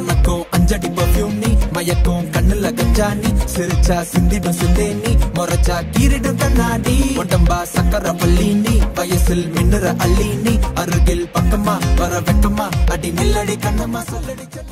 மணக்கும் அஞ்சடி பர்ஃபியூம் நீ மயக்கும் கண்ணுல கச்சா நீ சிரிச்சா சிந்திடும் சிந்தே நீ முறைச்சா கீரிடும் கண்ணாடி. உடம்பா சக்கர பள்ளி நீ வயசில் மின்னுற அள்ளி நீ அருகில் பக்கமா வர வெக்கமா அடி நில்லடி கண்ணம்மா சொல்லடி செல்ல